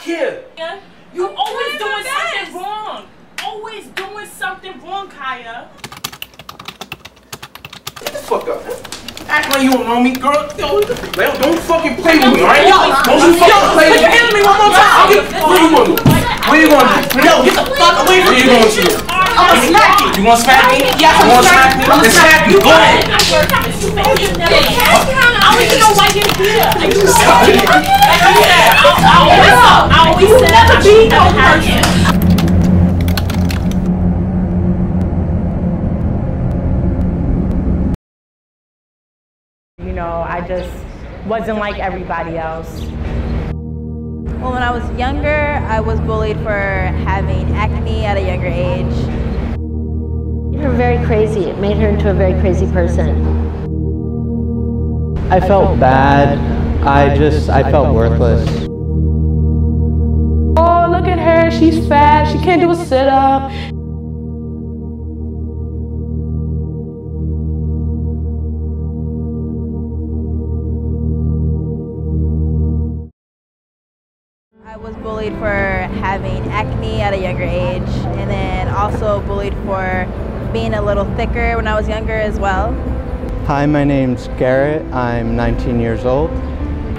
Kaya. Yeah. You I'm always doing something wrong. Always doing something wrong, Kaya. Get the fuck up. Act like you don't know me, girl. Yo, don't, don't fucking play with me, alright? Don't you fucking play with me. Put your hand on me one more time. I'll get, what are you gonna? What are you gonna do? Yo, get the fuck away from me. What you gonna do? I'm gonna smack you. You wanna smack me? Yeah, I'm gonna smack me. Then smack me. Go ahead. I know why you're here. I always said I should never have you. You know, I just wasn't like everybody else. Well, when I was younger, I was bullied for having acne at a younger age. made her very crazy. It made her into a very crazy person. I felt bad. I just, I felt worthless. Oh, look at her. She's fat. She can't do a sit up. I was bullied for having acne at a younger age, and then also bullied for being a little thicker when I was younger as well. Hi, my name's Garrett. I'm 19 years old.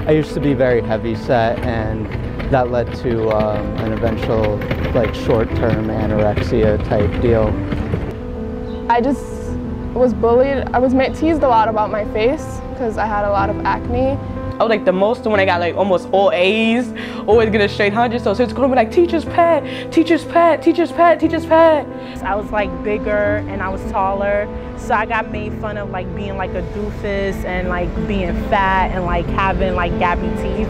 I used to be very heavy set and that led to um, an eventual like short-term anorexia type deal. I just was bullied. I was teased a lot about my face because I had a lot of acne. I was like the most when I got like almost all A's, always get a straight hundred. So it's gonna be like teacher's pet, teacher's pet, teacher's pet, teacher's pet. I was like bigger and I was taller, so I got made fun of like being like a doofus and like being fat and like having like gappy teeth.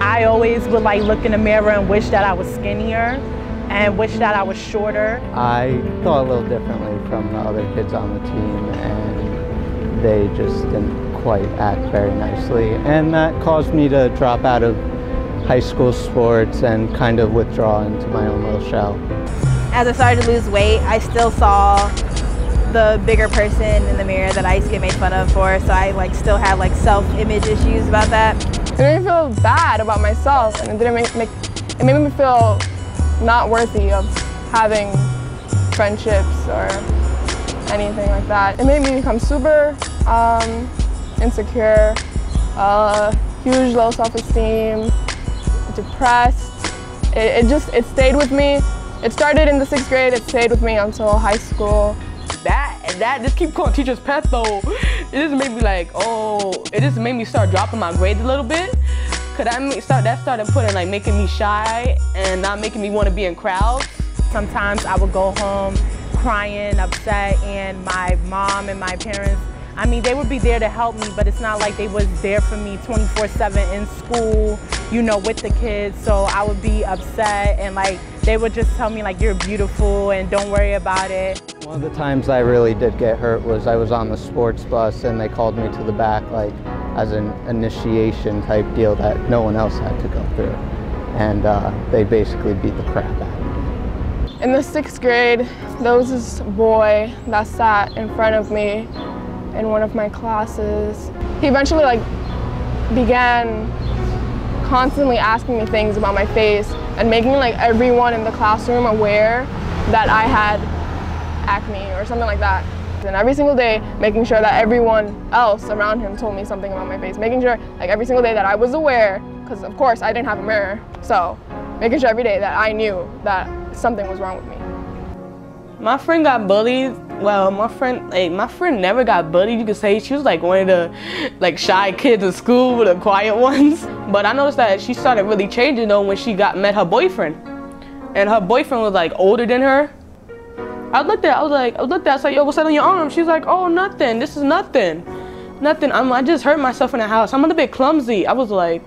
I always would like look in the mirror and wish that I was skinnier and wish that I was shorter. I thought a little differently from the other kids on the team and they just didn't quite act very nicely and that caused me to drop out of high school sports and kind of withdraw into my own little shell. As I started to lose weight, I still saw the bigger person in the mirror that I used to get made fun of for, so I like still had like self-image issues about that. It made me feel bad about myself, and it didn't make, make it made me feel not worthy of having friendships or anything like that. It made me become super um, insecure, uh, huge low self-esteem, depressed. It, it just it stayed with me. It started in the sixth grade. It stayed with me until high school. that and that just keep calling teachers pet though. It just made me like, oh, it just made me start dropping my grades a little bit. Cause i start that started putting like making me shy and not making me want to be in crowds. Sometimes I would go home crying, upset, and my mom and my parents, I mean, they would be there to help me, but it's not like they was there for me 24-7 in school, you know, with the kids. So I would be upset and like, they would just tell me like, you're beautiful and don't worry about it. One of the times I really did get hurt was I was on the sports bus and they called me to the back like as an initiation type deal that no one else had to go through. And uh, they basically beat the crap out of me. In the sixth grade, there was this boy that sat in front of me in one of my classes. He eventually like began constantly asking me things about my face and making like everyone in the classroom aware that I had acne or something like that. And every single day, making sure that everyone else around him told me something about my face. Making sure, like every single day, that I was aware, because of course I didn't have a mirror. So, making sure every day that I knew that something was wrong with me. My friend got bullied. Well, my friend, like my friend never got bullied. You could say she was like one of the like shy kids in school, the quiet ones. But I noticed that she started really changing though when she got met her boyfriend, and her boyfriend was like older than her. I looked at, I was like, I looked at, I was like, yo, what's that on your arm? She's like, oh, nothing. This is nothing, nothing. I'm, I just hurt myself in the house. I'm a little bit clumsy. I was like,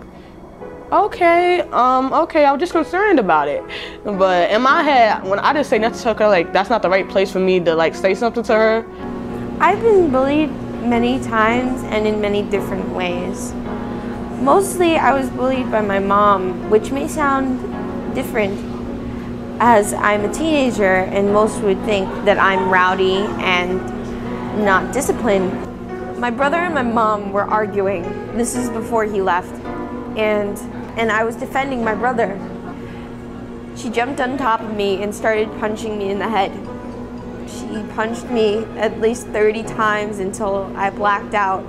okay, um, okay. I was just concerned about it. But in my head, when I didn't say nothing to her, like that's not the right place for me to like say something to her. I've been bullied many times and in many different ways. Mostly I was bullied by my mom, which may sound different as I'm a teenager and most would think that I'm rowdy and not disciplined. My brother and my mom were arguing. This is before he left. And and I was defending my brother. She jumped on top of me and started punching me in the head. She punched me at least 30 times until I blacked out.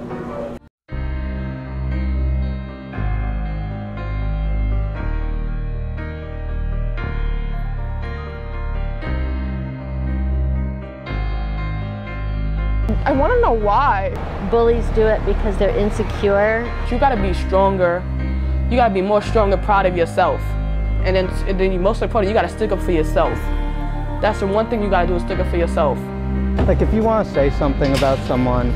I want to know why. Bullies do it because they're insecure. You gotta be stronger. You gotta be more strong and proud of yourself. And then, and then you, most important, you gotta stick up for yourself. That's the one thing you gotta do is stick up for yourself. Like if you want to say something about someone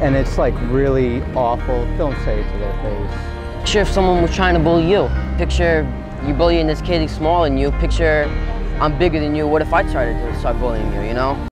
and it's like really awful, don't say it to their face. Picture if someone was trying to bully you. Picture you bullying this kid, he's smaller than you. Picture I'm bigger than you. What if I tried to start bullying you, you know?